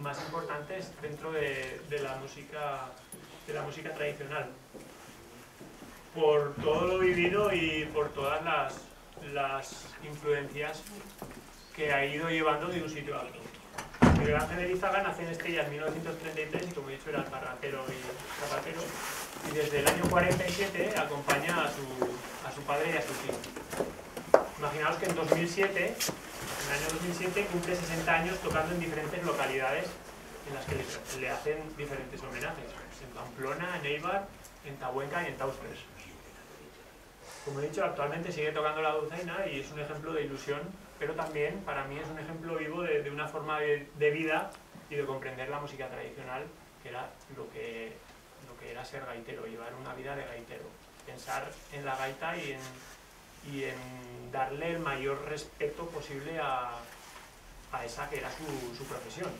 más importantes dentro de, de la música de la música tradicional por todo lo vivido y por todas las, las influencias que ha ido llevando de un sitio a otro. Miguel Ángel Elizaga nació en Estella en 1933 y como he dicho era parratero y zapatero y desde el año 47 acompaña a su, a su padre y a su tío. Imaginaos que en 2007, en el año 2007 cumple 60 años tocando en diferentes localidades en las que le, le hacen diferentes homenajes. En Pamplona, en Eibar, en Tabuenca y en Taustres. Como he dicho, actualmente sigue tocando la dulzaina y es un ejemplo de ilusión, pero también para mí es un ejemplo vivo de, de una forma de, de, vida y de comprender la música tradicional, que era lo que, lo que era ser gaitero, llevar una vida de gaitero. Pensar en la gaita y en, y en darle el mayor respeto posible a, a esa que era su, su profesión.